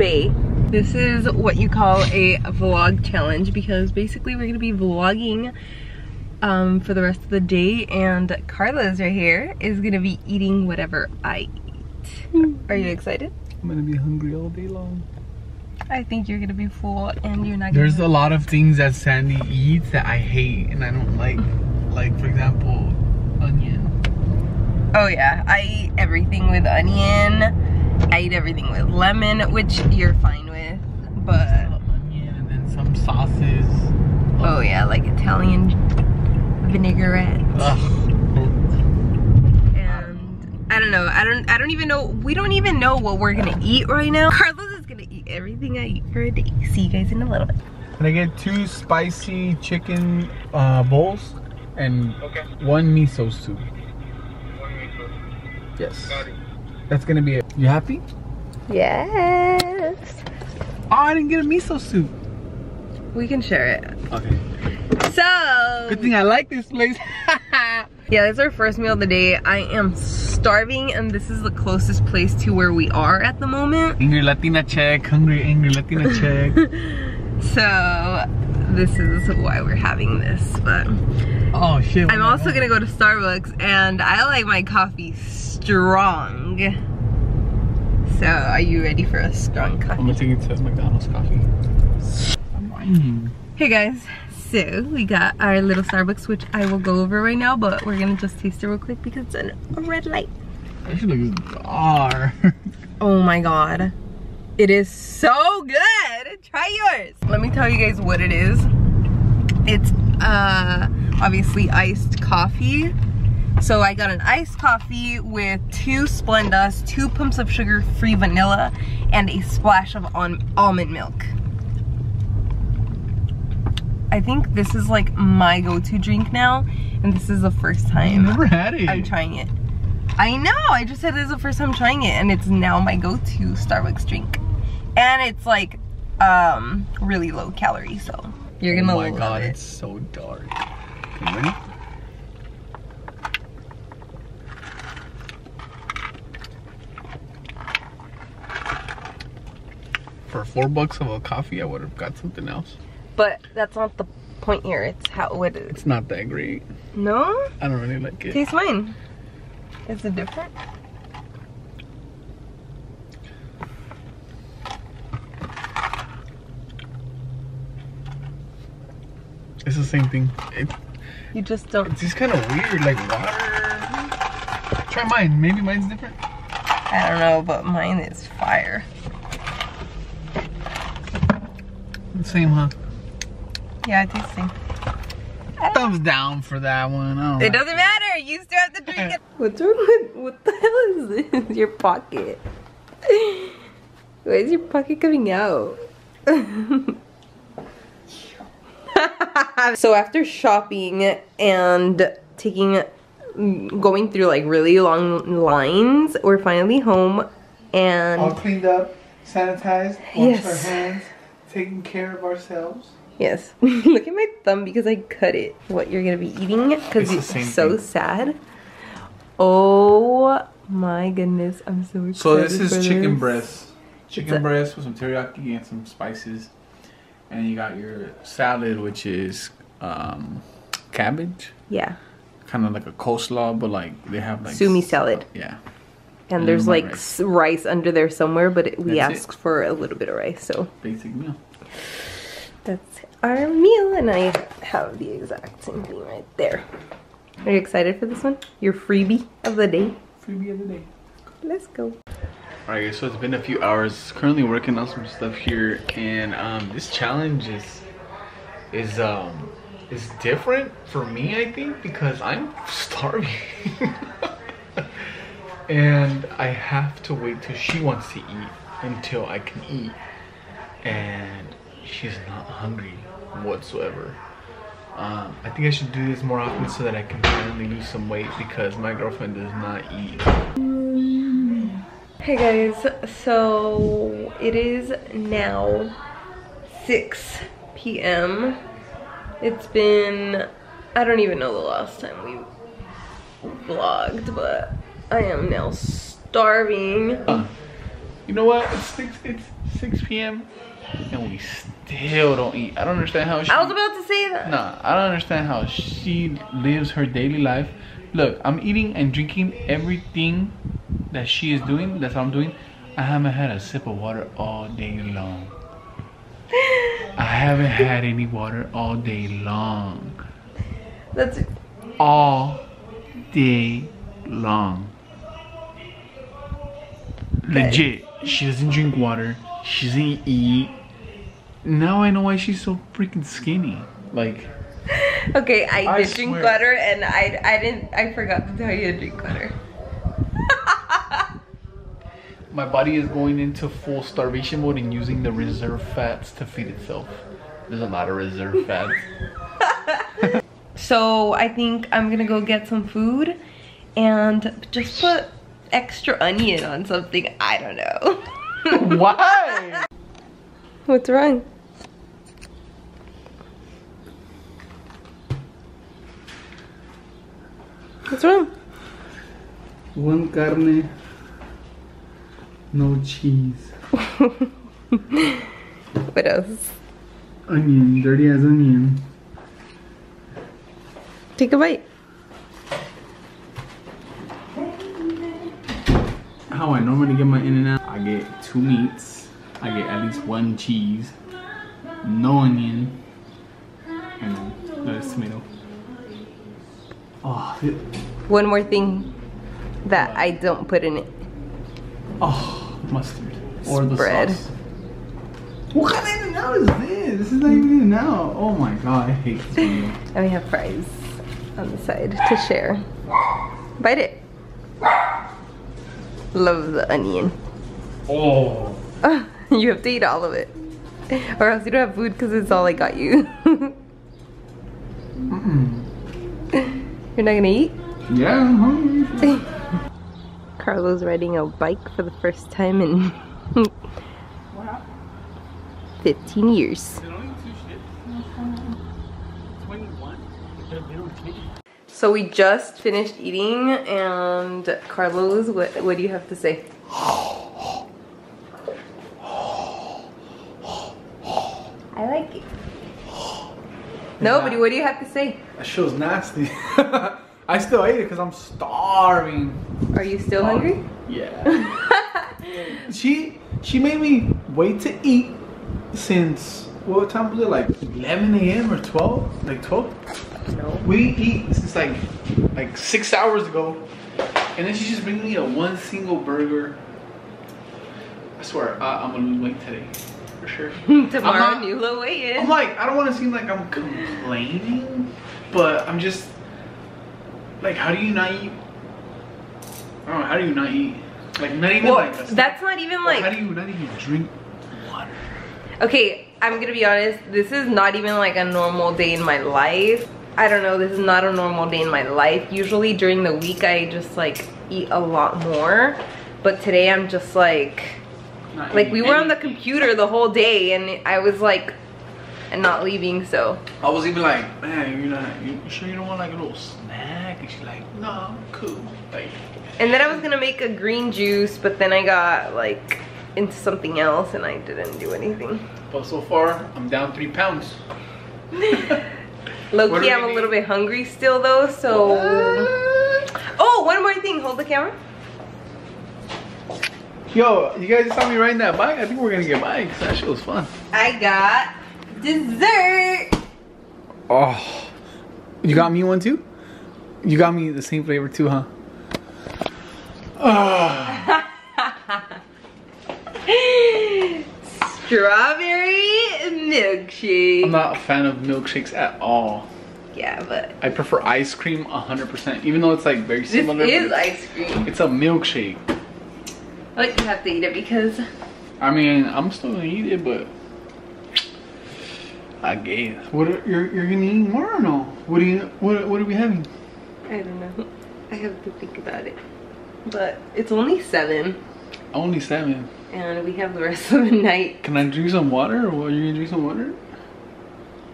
This is what you call a vlog challenge because basically we're gonna be vlogging um, for the rest of the day and Carlos right here is gonna be eating whatever I eat. Are you excited? I'm gonna be hungry all day long. I think you're gonna be full and you're not gonna... There's a lot of things that Sandy eats that I hate and I don't like. Like for example, onion. Oh yeah, I eat everything with onion. I eat everything with lemon, which you're fine with, but... onion and then some sauces. Oh yeah, like Italian vinaigrette. Ugh. and I don't know. I don't. I don't even know. We don't even know what we're gonna eat right now. Carlos is gonna eat everything I eat for a day. See you guys in a little bit. Can I get two spicy chicken uh, bowls and Okay. one miso soup? One minute. Yes. That's gonna be it. You happy? Yes. Oh, I didn't get a miso soup. We can share it. Okay. So. Good thing I like this place. Yeah, it's our first meal of the day. I am starving, and this is the closest place to where we are at the moment. angry Latina check. Hungry, angry Latina check. So this is why we're having this. But oh shit. I'm also gonna go to Starbucks, and I like my coffee strong. So are you ready for a strong coffee? I'm gonna take it to McDonald's coffee. Hey guys, so we got our little Starbucks, which I will go over right now, but we're gonna just taste it real quick because it's a red light. That shit looks gar. Oh my god. It is so good. Try yours. Let me tell you guys what it is. It's uh obviously iced coffee. So I got an iced coffee with two Splendas, two pumps of sugar-free vanilla, and a splash of on almond milk. I think this is like my go-to drink now, and this is the first time never had it. I'm trying it. I know, I just said this is the first time trying it and it's now my go-to Starbucks drink. And it's like um really low calorie, so you're gonna love it. oh my god, it. it's so dark. Okay, ready? For four bucks of a coffee, I would have got something else. But that's not the point here. It's how what it is. It's not that great. No? I don't really like it. Taste mine. Is it different? It's the same thing. It, You just don't it's just kind of weird, like water. Try mine. Maybe mine's different. I don't know, but mine is fire. Same, huh? Yeah, I tastes the same. Thumbs down for that one. I don't It like doesn't matter. You still have to drink it. What's wrong with what the hell is this? Your pocket. Why is your pocket coming out? so after shopping and taking going through like really long lines, we're finally home and All cleaned up, sanitized, washed Yes. our hands, taking care of ourselves. Yes. Look at my thumb because I cut it. What you're gonna be eating because It's it's, so thing. sad. Oh my goodness, I'm so excited. So this is for chicken this. breast. Chicken a- breast with some teriyaki and some spices. And you got your salad, which is um, cabbage. Yeah, Kind of like a coleslaw, but like they have like... Sumi s- salad. Yeah. And And there's like rice. rice under there somewhere, but it, we That's it. asked for a little bit of rice, so Basic meal. that's our meal. And I have the exact same thing right there. Are you excited for this one? Your freebie of the day. Freebie of the day. Let's go. Alright guys, so it's been a few hours. Currently working on some stuff here, and um, this challenge is is um is different for me, I think, because I'm starving, and I have to wait till she wants to eat until I can eat, and she's not hungry whatsoever. Um, I think I should do this more often so that I can finally lose some weight because my girlfriend does not eat. Hey guys, so it is now 6 p.m. It's been, I don't even know the last time we vlogged, but I am now starving. Uh, You know what? It's six. It's six p.m. and we still don't eat. I don't understand how she. I was about to say that. Nah, I don't understand how she lives her daily life. Look, I'm eating and drinking everything that she is doing. That's what I'm doing. I haven't had a sip of water all day long. I haven't had any water all day long. That's All day long. Legit. She doesn't drink water. She doesn't eat. Now I know why she's so freaking skinny. Like, okay. I, I did drink swear. butter, and I I didn't. I forgot to tell you to drink water. my body is going into full starvation mode and using the reserve fats to feed itself. There's a lot of reserve fats. So I think I'm gonna go get some food, and just put extra onion on something. I don't know. Why? What's wrong? What's wrong? One carne, no cheese. What else? Onion, dirty as onion. Take a bite. How I normally get my In-N-Out, I get two meats, I get at least one cheese, no onion, and lettuce tomato. Oh, One more thing that I don't put in it. oh, mustard. Or the Spread. sauce. What kind of In-N-Out is this? This is not even In-N-Out. Oh my god, I hate this video. And we have fries on the side to share. Bite it. Love the onion. Oh. you have to eat all of it. Or else you don't have food because it's all I got you. Mm-mm. You're not gonna eat? Yeah, I'm hungry. Carlos riding a bike for the first time in 15 years. So we just finished eating and Carlos, what, what do you have to say? I like it. Nobody, what do you have to say? That show's nasty. I still ate it because I'm starving. Are you still hungry? Oh, yeah. she she made me wait to eat since what time was it? Like 11 a.m. or 12? Like 12? No. We eat since like like six hours ago, and then she just bring me a one single burger. I swear, I, I'm gonna lose weight today, for sure. Tomorrow, not- new low weigh I'm like, I don't want to seem like I'm complaining, but I'm just like, how do you not eat? I don't know, how do you not eat? Like, not even Well, like snack? that's not even Or how do you not even drink water? Okay, I'm gonna be honest, this is not even like a normal day in my life. I don't know, this is not a normal day in my life. Usually during the week I just like eat a lot more. But today I'm just like, Not like we were on the computer the whole day and I was like, and not leaving, so. I was even like, man, you're not, you sure you don't want like a little snack? And she's like, no, I'm cool. Like, And then I was gonna make a green juice, but then I got like into something else and I didn't do anything. but so far, I'm down three pounds. Low What key, I'm a little bit hungry still though, so. Oh, one more thing, hold the camera. Yo, you guys saw me riding that bike? I think we're gonna get bikes. That shit was fun. I got dessert. Oh, you got me one too? You got me the same flavor too, huh? Oh, Strawberry milkshake. I'm not a fan of milkshakes at all. yeah, but I prefer ice cream 100%, even though it's like very similar. but is ice cream. it's a milkshake. But you have to eat it because I mean, I'm still gonna eat it, but I guess. What are, you're you're gonna eat more or no? What are you what what are we having? I don't know. I have to think about it. But it's only seven, Only seven. and we have the rest of the night. Can I drink some water, or are you gonna drink some water?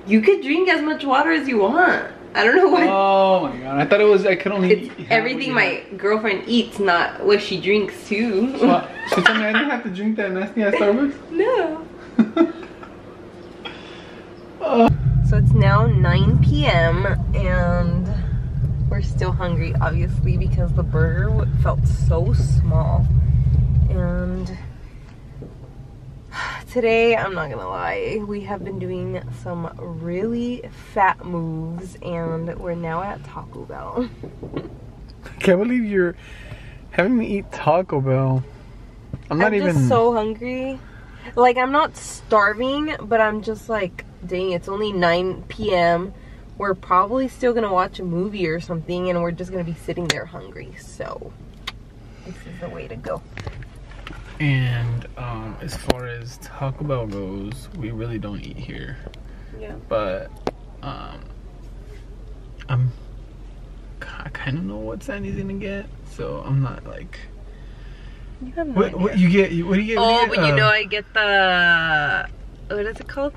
You could drink as much water as you want. I don't know why. Oh my god! I thought it was. I could only. everything my girlfriend eats, not what she drinks too. So, so tell me, I didn't have to drink that nasty ass Starbucks. no. Oh. So it's now 9 p.m. and we're still hungry, obviously, because the burger felt so small. And today, I'm not gonna lie, we have been doing some really fat moves, and we're now at Taco Bell. I can't believe you're having me eat Taco Bell. I'm not I'm even. just so hungry. Like, I'm not starving, but I'm just like, dang, it's only 9 p.m. We're probably still gonna watch a movie or something, and we're just gonna be sitting there hungry. So, this is the way to go. And um, as far as Taco Bell goes, we really don't eat here. Yeah. But um, I'm. I kind of know what Sandy's gonna get, so I'm not like. You have no What, idea. what you get? What do you get? oh, what do but you Uh, know, I get the. What is it called?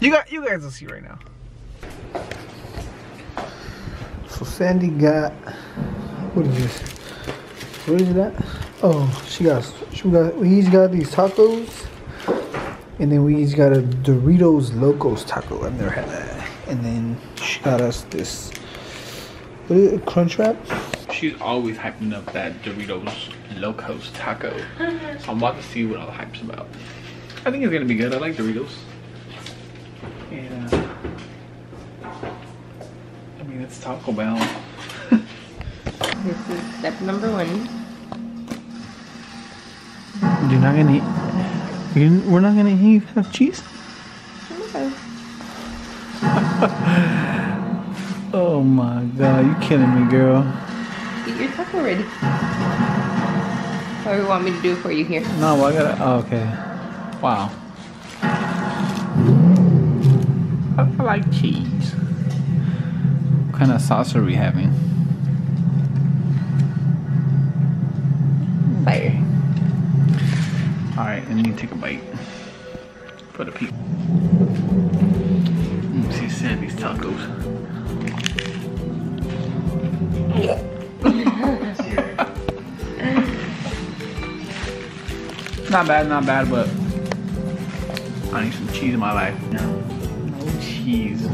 You got. You guys will see right now. So Sandy got. What is this? What is that? Oh, she got. She got. We each got these tacos, and then we each got a Doritos Locos taco. I've never had that. And then she got us this. What is it? Crunch wrap. She's always hyping up that Doritos Locos taco. So I'm about to see what all the hype's about. I think it's gonna be good. I like Doritos. And uh, I mean, it's Taco Bell. This is step number one. You're not gonna eat. You're, we're not gonna eat have cheese. Oh my god, you kidding me, girl? Eat your taco already. do you want me to do for you here? No, well, I gotta. Oh, okay. Wow. I, I like cheese. What kind of sauce are we having? Let me take a bite for the people. Mm, see Sandy's tacos. not bad, not bad, but I need some cheese in my life. No, no cheese.